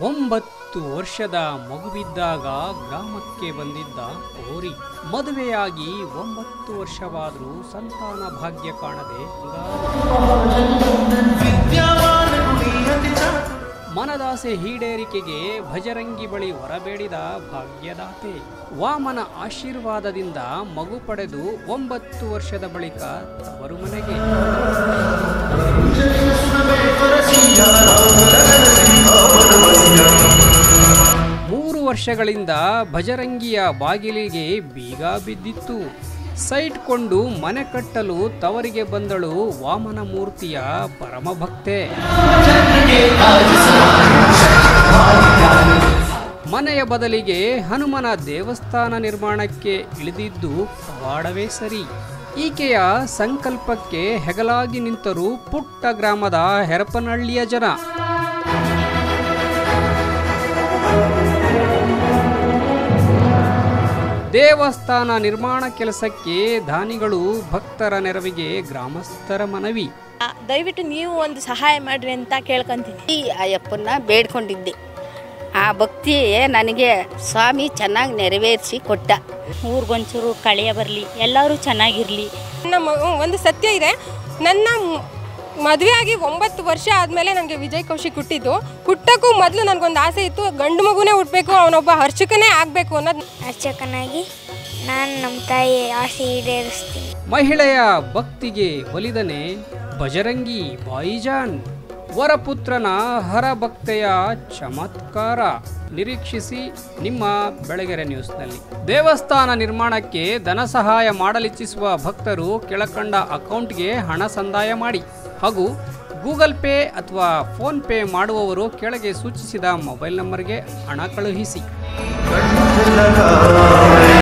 ಒಂಬತ್ತು ವರ್ಷದ ಮಗುವಿದ್ದಾಗ ಗ್ರಾಮಕ್ಕೆ ಬಂದಿದ್ದ ಕೋರಿ ಮದುವೆಯಾಗಿ ಒಂಬತ್ತು ವರ್ಷವಾದರೂ ಸಂತಾನ ಭಾಗ್ಯ ಕಾಣದೆ ಮನದಾಸೆ ಈಡೇರಿಕೆಗೆ ಭಜರಂಗಿ ಬಳಿ ಹೊರಬೇಡಿದ ಭಾಗ್ಯದಾತೆ. ವಾಮನ ಆಶೀರ್ವಾದದಿಂದ ಮಗು ಪಡೆದು ಒಂಬತ್ತು ವರ್ಷದ ಬಳಿಕ ತವರು ಮನೆಗೆ. ವರ್ಷಗಳಿಂದ ಭಜರಂಗಿಯ ಬಾಗಿಲಿಗೆ ಬೀಗ ಬಿದ್ದಿತ್ತು. ಸೈಟ್ ಕೊಂಡು ಮನೆ ಕಟ್ಟಲು ತವರಿಗೆ ಬಂದಳು ವಾಮನ ಮೂರ್ತಿಯ ಪರಮಭಕ್ತೆ. ಮನೆಯ ಬದಲಿಗೆ ಹನುಮನ ದೇವಸ್ಥಾನ ನಿರ್ಮಾಣಕ್ಕೆ ಇಳಿದಿದ್ದು ಪವಾಡವೇ ಸರಿ. ಈಕೆಯ ಸಂಕಲ್ಪಕ್ಕೆ ಹೆಗಲಾಗಿ ನಿಂತರು ಪುಟ್ಟ ಗ್ರಾಮದ ಹೆರಪನಹಳ್ಳಿಯ ಜನ. ದೇವಸ್ಥಾನ ನಿರ್ಮಾಣ ಕೆಲಸಕ್ಕೆ ದಾನಿಗಳು ಭಕ್ತರ ನೆರವಿಗೆ ಗ್ರಾಮಸ್ಥರ ಮನವಿ. ಆ, ದಯವಿಟ್ಟು ನೀವು ಒಂದು ಸಹಾಯ ಮಾಡ್ರಿ ಅಂತ ಕೇಳ್ಕೊಂತೀನಿ ಈ ಅಯ್ಯಪ್ಪನ ಬೇಡ್ಕೊಂಡಿದ್ದೆ. ಆ ಭಕ್ತಿ ನನಗೆ ಸ್ವಾಮಿ ಚೆನ್ನಾಗಿ ನೆರವೇರಿಸಿ ಕೊಟ್ಟ. ಊರಿಗೊಂಚೂರು ಕಳೆಯ ಬರಲಿ ಎಲ್ಲರೂ ಚೆನ್ನಾಗಿರಲಿ. ನಮ್ಮ ಒಂದು ಸತ್ಯ ಇದೆ. ನನ್ನ ಮದುವೆ ಆಗಿ ಒಂಬತ್ತು ವರ್ಷ ಆದಮೇಲೆ ನನಗೆ ವಿಜಯ್ ಕೌಶಿಕ್ ಹುಟ್ಟಿದ್ದು. ಹುಟ್ಟಕ್ಕೂ ಮೊದಲು ನನಗೊಂದು ಆಸೆ ಇತ್ತು ಗಂಡು ಮಗುನೇ ಹುಟ್ಟಬೇಕು ಅವನೊಬ್ಬ ಹರ್ಷಕನೇ ಆಗಬೇಕು ಅನ್ನೋದು. ಅರ್ಚಕನಾಗಿ ನಾನು ನಮ್ಮ ತಾಯಿ ಆಸೆ ಈಡೇರಿಸ್ತೀನಿ. ಮಹಿಳೆಯ ಭಕ್ತಿಗೆ ಒಲಿದನೆ ಬಜರಂಗಿ ಬಾಯಿಜಾನ್. ವರಪುತ್ರನ ಹರಭಕ್ತೆಯ ಚಮತ್ಕಾರ. ನಿರೀಕ್ಷಿಸಿ ನಿಮ್ಮ ಬೆಳಗೆರೆ ನ್ಯೂಸ್ನಲ್ಲಿ. ದೇವಸ್ಥಾನ ನಿರ್ಮಾಣಕ್ಕೆ ಧನ ಸಹಾಯ ಮಾಡಲಿಚ್ಛಿಸುವ ಭಕ್ತರು ಕೆಳಕಂಡ ಅಕೌಂಟ್ಗೆ ಹಣ ಸಂದಾಯ ಮಾಡಿ. ಹಾಗೂ ಗೂಗಲ್ ಪೇ ಅಥವಾ ಫೋನ್ ಪೇ ಮಾಡುವವರು ಕೆಳಗೆ ಸೂಚಿಸಿದ ಮೊಬೈಲ್ ನಂಬರ್ಗೆ ಹಣ ಕಳುಹಿಸಿ.